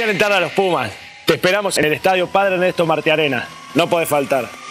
alentar a los Pumas. Te esperamos en el estadio Padre Ernesto Martiarena. No puede faltar.